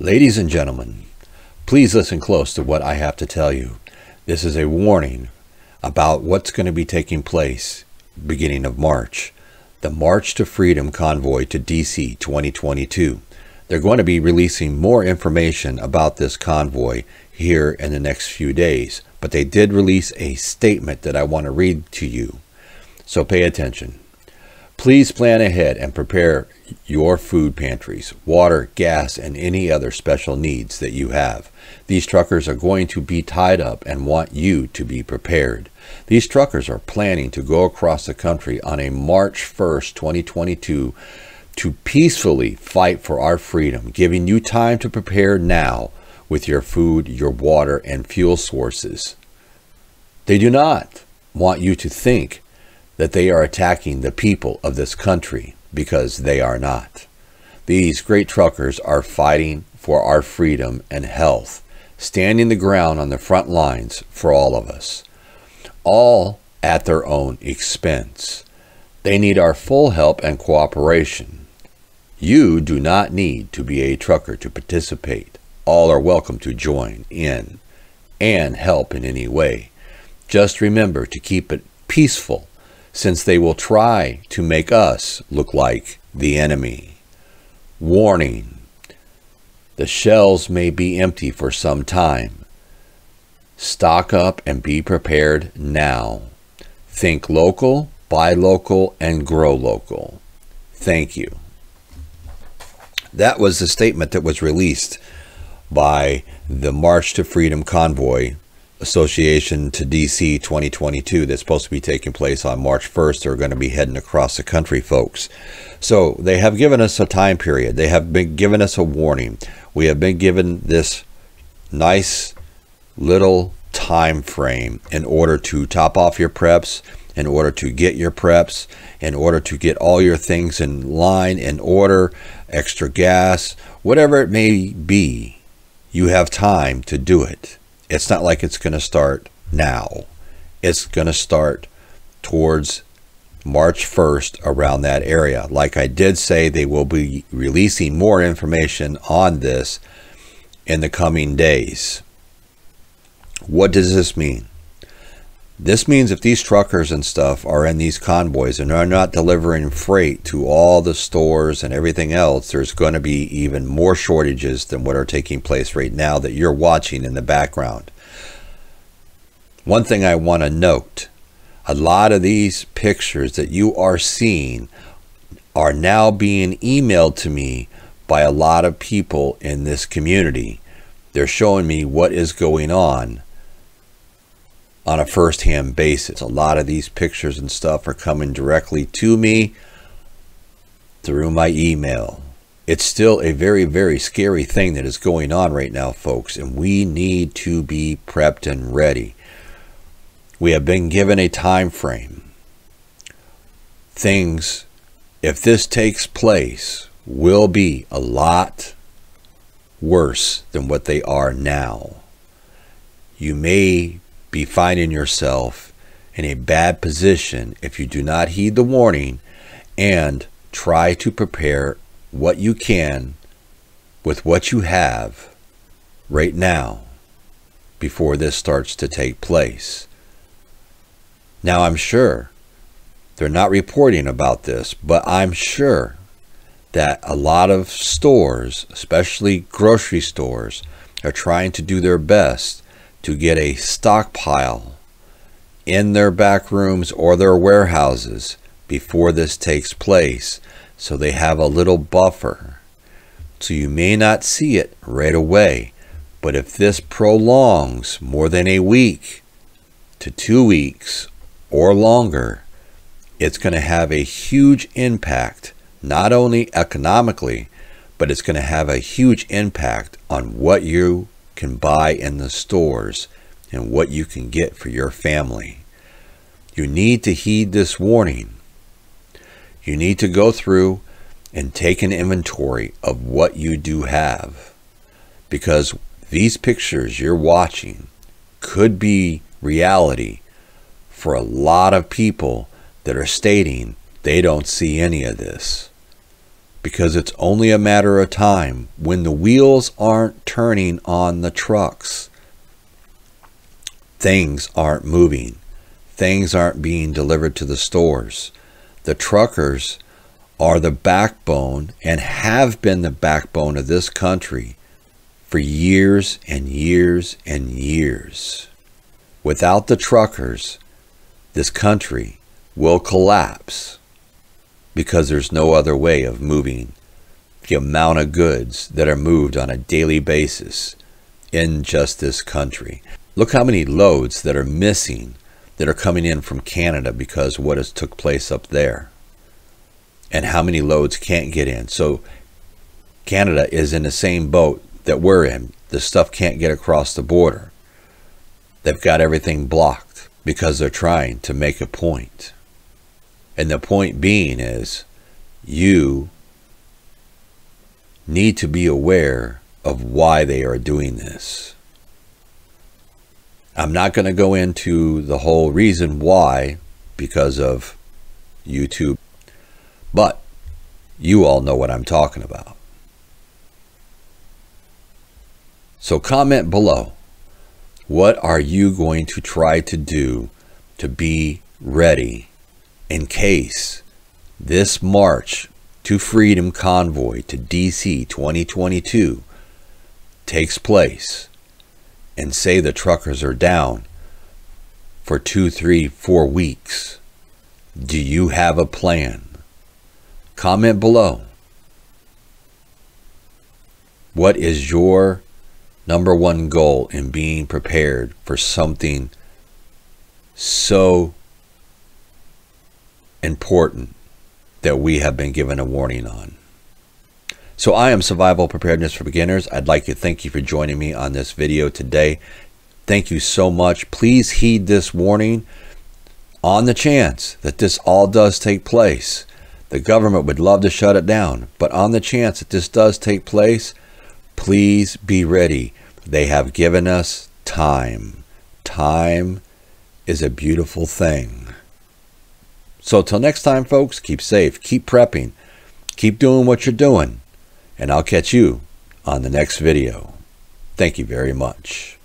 Ladies and gentlemen, please listen close to what I have to tell you. This is a warning about what's going to be taking place beginning of March. The March to Freedom convoy to DC 2022. They're going to be releasing more information about this convoy here in the next few days, but they did release a statement that I want to read to you. So pay attention. Please plan ahead and prepare your food pantries, water, gas, and any other special needs that you have. These truckers are going to be tied up and want you to be prepared. These truckers are planning to go across the country on a March 1st, 2022 to peacefully fight for our freedom, giving you time to prepare now with your food, your water, and fuel sources. They do not want you to think that they are attacking the people of this country because they are not. These great truckers are fighting for our freedom and health, standing the ground on the front lines for all of us, all at their own expense. They need our full help and cooperation. You do not need to be a trucker to participate. All are welcome to join in and help in any way. Just remember to keep it peaceful since they will try to make us look like the enemy. Warning the shelves may be empty for some time. Stock up and be prepared now. Think local, buy local, and grow local. Thank you. That was the statement that was released by the March to Freedom convoy Association to DC 2022 that's supposed to be taking place on March 1st. They're going to be heading across the country, folks. So they have given us a time period. They have been given us a warning. We have been given this nice little time frame in order to top off your preps, in order to get your preps, in order to get all your things in line, in order, extra gas, whatever it may be. You have time to do it. It's not like it's going to start now. It's going to start towards March 1st around that area. Like I did say, they will be releasing more information on this in the coming days. What does this mean? This means if these truckers and stuff are in these convoys and are not delivering freight to all the stores and everything else, there's going to be even more shortages than what are taking place right now that you're watching in the background. One thing I want to note a lot of these pictures that you are seeing are now being emailed to me by a lot of people in this community. They're showing me what is going on on a first hand basis. A lot of these pictures and stuff are coming directly to me through my email. It's still a very, very scary thing that is going on right now, folks, and we need to be prepped and ready. We have been given a time frame. Things, if this takes place, will be a lot worse than what they are now. You may be finding yourself in a bad position if you do not heed the warning and try to prepare what you can with what you have right now before this starts to take place. Now, I'm sure they're not reporting about this, but I'm sure that a lot of stores, especially grocery stores, are trying to do their best to get a stockpile in their back rooms or their warehouses before this takes place so they have a little buffer. So you may not see it right away, but if this prolongs more than a week to two weeks or longer, it's going to have a huge impact, not only economically, but it's going to have a huge impact on what you can buy in the stores and what you can get for your family. You need to heed this warning. You need to go through and take an inventory of what you do have because these pictures you're watching could be reality for a lot of people that are stating they don't see any of this. Because it's only a matter of time when the wheels aren't turning on the trucks. Things aren't moving. Things aren't being delivered to the stores. The truckers are the backbone and have been the backbone of this country for years and years and years. Without the truckers, this country will collapse because there's no other way of moving the amount of goods that are moved on a daily basis in just this country. Look how many loads that are missing that are coming in from Canada because what has took place up there. And how many loads can't get in. So Canada is in the same boat that we're in. The stuff can't get across the border. They've got everything blocked because they're trying to make a point. And the point being is you need to be aware of why they are doing this. I'm not going to go into the whole reason why because of YouTube, but you all know what I'm talking about. So comment below. What are you going to try to do to be ready in case this March to Freedom convoy to DC 2022 takes place and say the truckers are down for two, three, four weeks, do you have a plan? Comment below. What is your number one goal in being prepared for something so important that we have been given a warning on. So I am Survival Preparedness for Beginners. I'd like to thank you for joining me on this video today. Thank you so much. Please heed this warning on the chance that this all does take place. The government would love to shut it down, but on the chance that this does take place, please be ready. They have given us time. Time is a beautiful thing. So till next time, folks, keep safe, keep prepping, keep doing what you're doing, and I'll catch you on the next video. Thank you very much.